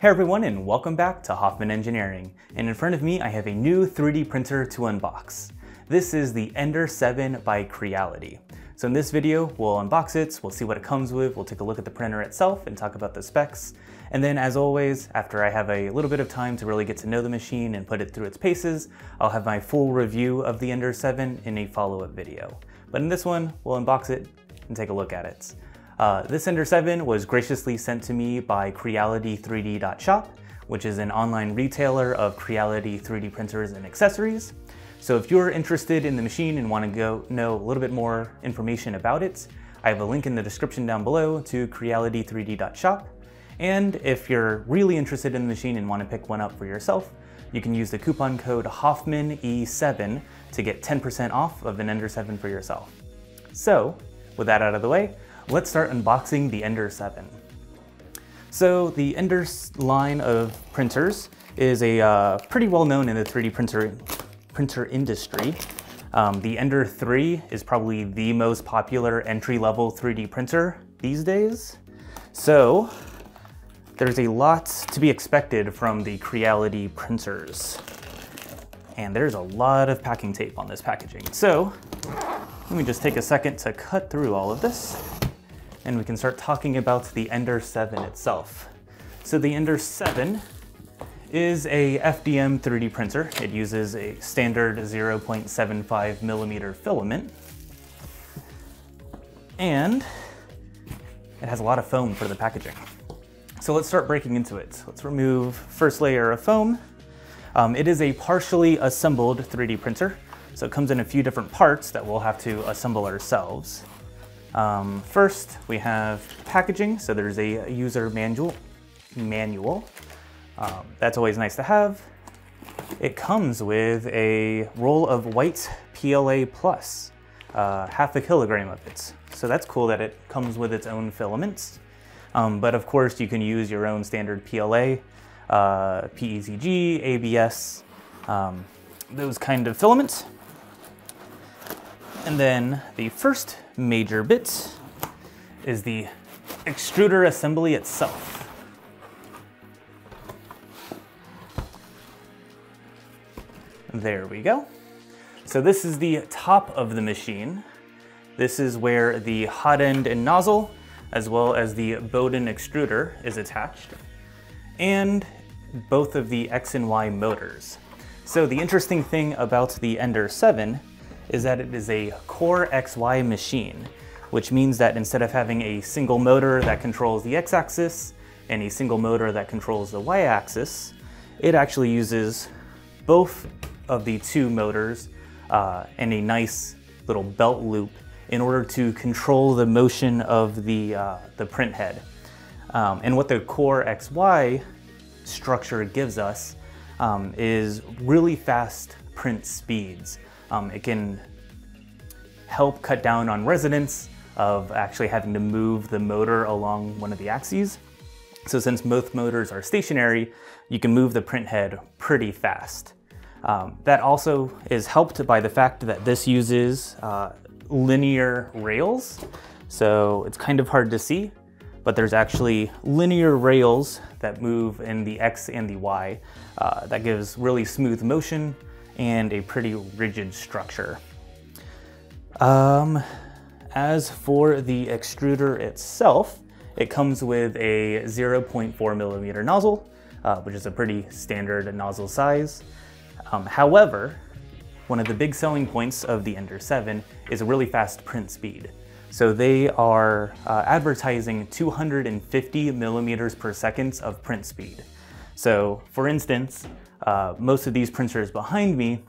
Hey everyone and welcome back to Hoffman Engineering. And in front of me I have a new 3D printer to unbox. This is the Ender 7 by Creality. So in this video we'll unbox it, we'll see what it comes with, we'll take a look at the printer itself and talk about the specs. And then as always, after I have a little bit of time to really get to know the machine and put it through its paces, I'll have my full review of the Ender 7 in a follow-up video. But in this one, we'll unbox it and take a look at it. Uh, this Ender 7 was graciously sent to me by Creality3D.shop, which is an online retailer of Creality 3D printers and accessories. So if you're interested in the machine and want to go know a little bit more information about it, I have a link in the description down below to Creality3D.shop. And if you're really interested in the machine and want to pick one up for yourself, you can use the coupon code HOFFMANE7 to get 10% off of an Ender 7 for yourself. So, with that out of the way, let's start unboxing the Ender 7. So the Ender line of printers is a uh, pretty well known in the 3D printer, printer industry. Um, the Ender 3 is probably the most popular entry-level 3D printer these days. So there's a lot to be expected from the Creality printers. And there's a lot of packing tape on this packaging. So let me just take a second to cut through all of this and we can start talking about the Ender 7 itself. So the Ender 7 is a FDM 3D printer. It uses a standard 0.75 millimeter filament. And it has a lot of foam for the packaging. So let's start breaking into it. Let's remove first layer of foam. Um, it is a partially assembled 3D printer. So it comes in a few different parts that we'll have to assemble ourselves. Um, first, we have packaging. So there's a user manual. manual. Um, that's always nice to have. It comes with a roll of white PLA Plus, uh, half a kilogram of it. So that's cool that it comes with its own filaments. Um, but of course, you can use your own standard PLA, uh, PETG, ABS, um, those kind of filaments. And then the first major bit is the extruder assembly itself. There we go. So this is the top of the machine. This is where the hot end and nozzle, as well as the Bowden extruder is attached, and both of the X and Y motors. So the interesting thing about the Ender 7 is that it is a Core XY machine, which means that instead of having a single motor that controls the x-axis and a single motor that controls the y-axis, it actually uses both of the two motors uh, and a nice little belt loop in order to control the motion of the, uh, the print head. Um, and what the Core XY structure gives us um, is really fast print speeds. Um, it can help cut down on resonance of actually having to move the motor along one of the axes. So since both motors are stationary, you can move the print head pretty fast. Um, that also is helped by the fact that this uses uh, linear rails. So it's kind of hard to see, but there's actually linear rails that move in the X and the Y. Uh, that gives really smooth motion and a pretty rigid structure. Um, as for the extruder itself, it comes with a 0.4 millimeter nozzle, uh, which is a pretty standard nozzle size. Um, however, one of the big selling points of the Ender 7 is a really fast print speed. So they are uh, advertising 250 millimeters per second of print speed. So for instance, uh, most of these printers behind me,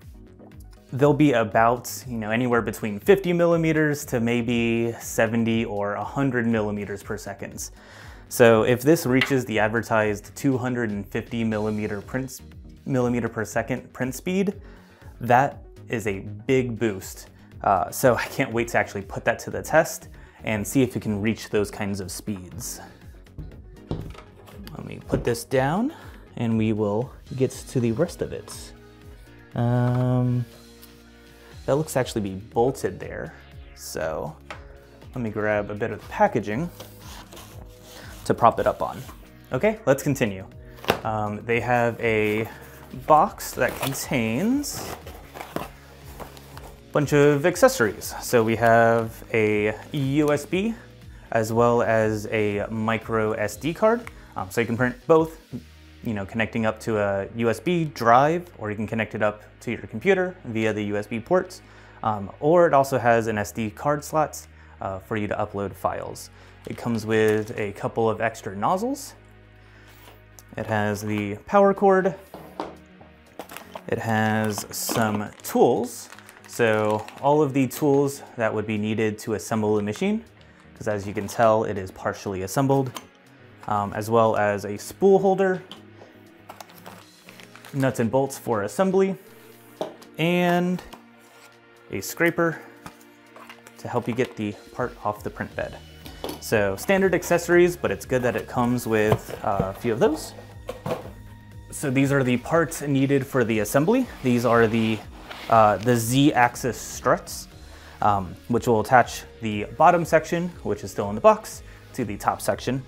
they'll be about, you know, anywhere between 50 millimeters to maybe 70 or 100 millimeters per second. So if this reaches the advertised 250 millimeter print, millimeter per second print speed, that is a big boost. Uh, so I can't wait to actually put that to the test and see if it can reach those kinds of speeds. Let me put this down and we will get to the rest of it. Um, that looks actually be bolted there. So let me grab a bit of the packaging to prop it up on. Okay, let's continue. Um, they have a box that contains a bunch of accessories. So we have a USB as well as a micro SD card. Um, so you can print both, you know, connecting up to a USB drive, or you can connect it up to your computer via the USB ports. Um, or it also has an SD card slots uh, for you to upload files. It comes with a couple of extra nozzles. It has the power cord. It has some tools. So all of the tools that would be needed to assemble the machine, because as you can tell, it is partially assembled, um, as well as a spool holder, nuts and bolts for assembly, and a scraper to help you get the part off the print bed. So standard accessories, but it's good that it comes with a few of those. So these are the parts needed for the assembly. These are the, uh, the Z-axis struts, um, which will attach the bottom section, which is still in the box, to the top section.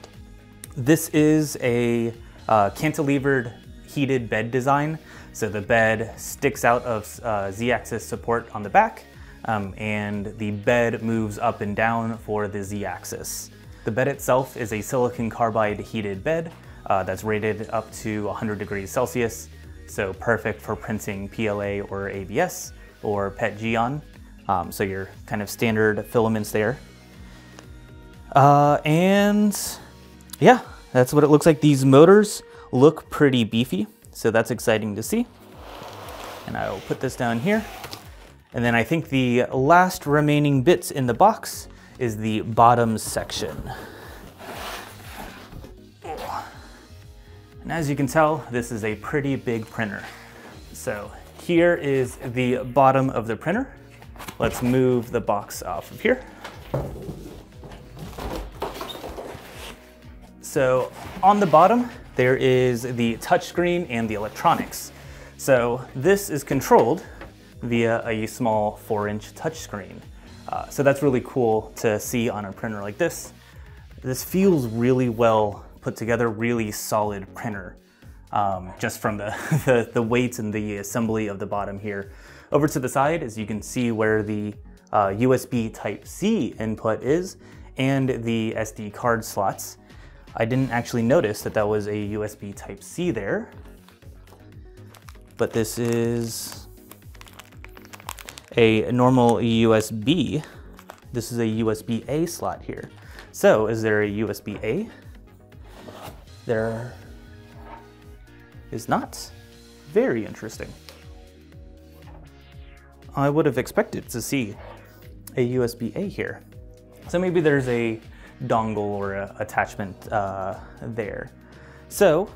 This is a uh, cantilevered heated bed design. So the bed sticks out of uh, Z-axis support on the back um, and the bed moves up and down for the Z-axis. The bed itself is a silicon carbide heated bed uh, that's rated up to 100 degrees Celsius, so perfect for printing PLA or ABS or PETG on. Um, so your kind of standard filaments there. Uh, and yeah, that's what it looks like. These motors look pretty beefy, so that's exciting to see. And I'll put this down here. And then I think the last remaining bits in the box is the bottom section. And as you can tell, this is a pretty big printer. So here is the bottom of the printer. Let's move the box off of here. So on the bottom, there is the touchscreen and the electronics. So this is controlled via a small four inch touchscreen. Uh, so that's really cool to see on a printer like this. This feels really well put together, really solid printer. Um, just from the, the, the weight and the assembly of the bottom here. Over to the side, as you can see where the uh, USB Type-C input is and the SD card slots. I didn't actually notice that that was a USB Type-C there, but this is a normal USB. This is a USB-A slot here. So is there a USB-A? There is not. Very interesting. I would have expected to see a USB-A here. So maybe there's a dongle or a attachment uh, there. So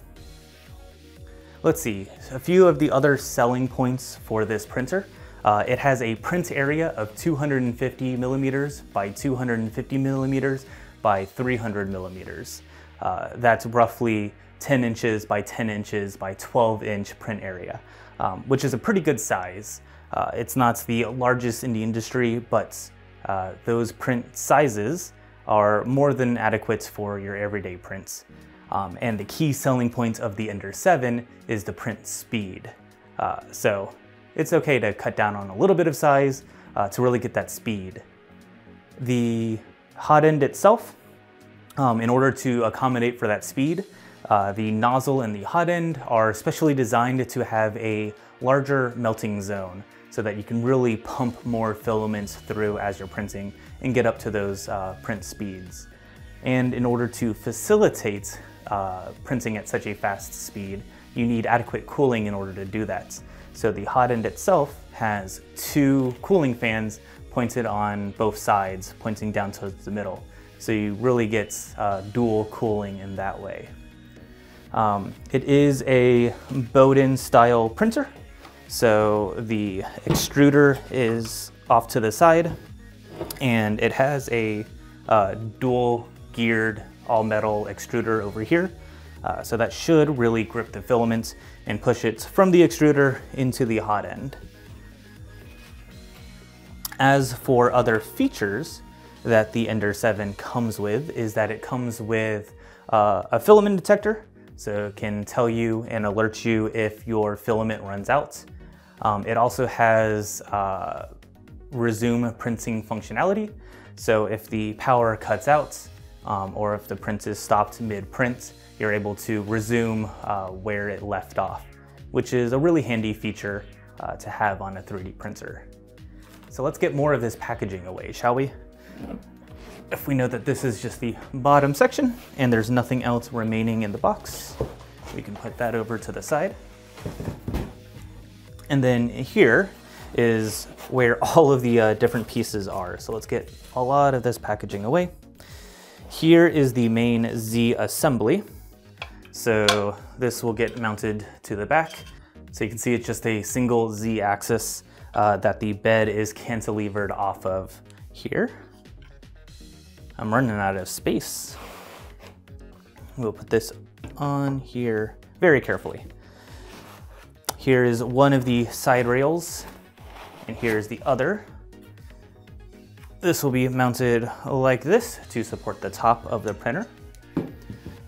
let's see, a few of the other selling points for this printer. Uh, it has a print area of 250 millimeters by 250 millimeters by 300 millimeters. Uh, that's roughly 10 inches by 10 inches by 12 inch print area, um, which is a pretty good size. Uh, it's not the largest in the industry, but uh, those print sizes are more than adequate for your everyday prints. Um, and the key selling point of the Ender 7 is the print speed. Uh, so it's okay to cut down on a little bit of size uh, to really get that speed. The hot end itself, um, in order to accommodate for that speed, uh, the nozzle and the hot end are specially designed to have a larger melting zone so that you can really pump more filaments through as you're printing and get up to those uh, print speeds. And in order to facilitate uh, printing at such a fast speed, you need adequate cooling in order to do that. So the hot end itself has two cooling fans pointed on both sides, pointing down towards the middle. So you really get uh, dual cooling in that way. Um, it is a Bowden style printer. So the extruder is off to the side and it has a uh, dual geared all metal extruder over here uh, so that should really grip the filament and push it from the extruder into the hot end. As for other features that the Ender 7 comes with is that it comes with uh, a filament detector. so it can tell you and alert you if your filament runs out. Um, it also has uh, resume printing functionality. So if the power cuts out um, or if the print is stopped mid-print, you're able to resume uh, where it left off, which is a really handy feature uh, to have on a 3D printer. So let's get more of this packaging away, shall we? If we know that this is just the bottom section and there's nothing else remaining in the box, we can put that over to the side. And then here is where all of the uh, different pieces are. So let's get a lot of this packaging away. Here is the main Z assembly. So this will get mounted to the back. So you can see it's just a single Z axis uh, that the bed is cantilevered off of here. I'm running out of space. We'll put this on here very carefully. Here is one of the side rails and here's the other. This will be mounted like this to support the top of the printer.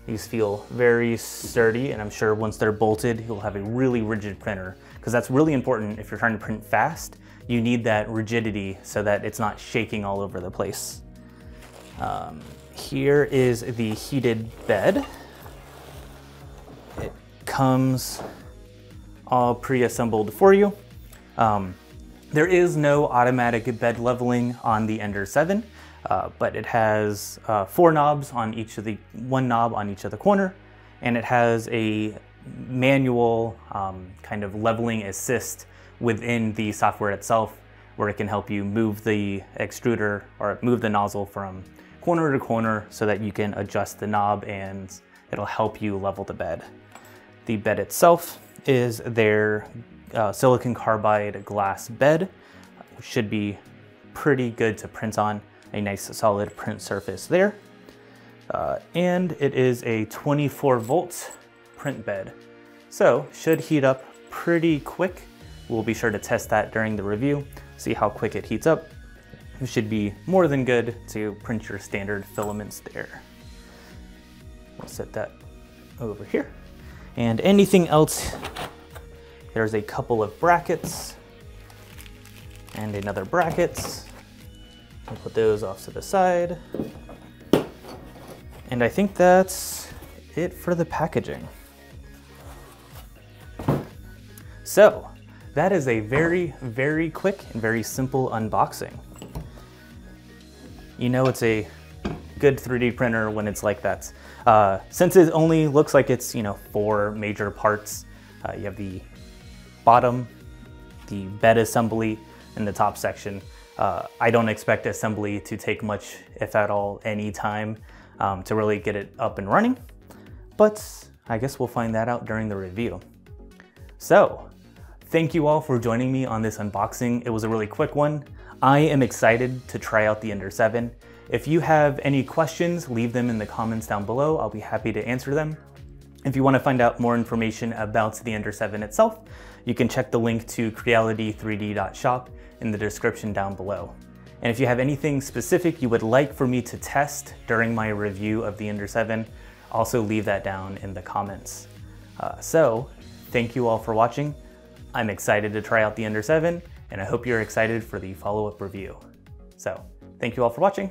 These feel very sturdy and I'm sure once they're bolted, you'll have a really rigid printer because that's really important if you're trying to print fast. You need that rigidity so that it's not shaking all over the place. Um, here is the heated bed. It comes all pre-assembled for you. Um, there is no automatic bed leveling on the Ender 7, uh, but it has uh, four knobs on each of the, one knob on each of the corner, and it has a manual um, kind of leveling assist within the software itself where it can help you move the extruder or move the nozzle from corner to corner so that you can adjust the knob and it'll help you level the bed. The bed itself is their uh, silicon carbide glass bed. Should be pretty good to print on. A nice solid print surface there. Uh, and it is a 24 volt print bed. So should heat up pretty quick. We'll be sure to test that during the review, see how quick it heats up. It should be more than good to print your standard filaments there. We'll set that over here. And anything else there's a couple of brackets and another brackets. I'll put those off to the side. And I think that's it for the packaging. So that is a very, very quick and very simple unboxing. You know it's a good 3D printer when it's like that. Uh, since it only looks like it's, you know, four major parts, uh, you have the bottom, the bed assembly, and the top section. Uh, I don't expect assembly to take much, if at all, any time um, to really get it up and running, but I guess we'll find that out during the review. So, thank you all for joining me on this unboxing. It was a really quick one. I am excited to try out the Ender 7. If you have any questions, leave them in the comments down below. I'll be happy to answer them. If you want to find out more information about the Ender 7 itself, you can check the link to creality3d.shop in the description down below. And if you have anything specific you would like for me to test during my review of the Ender 7, also leave that down in the comments. Uh, so, thank you all for watching. I'm excited to try out the Ender 7, and I hope you're excited for the follow-up review. So, thank you all for watching.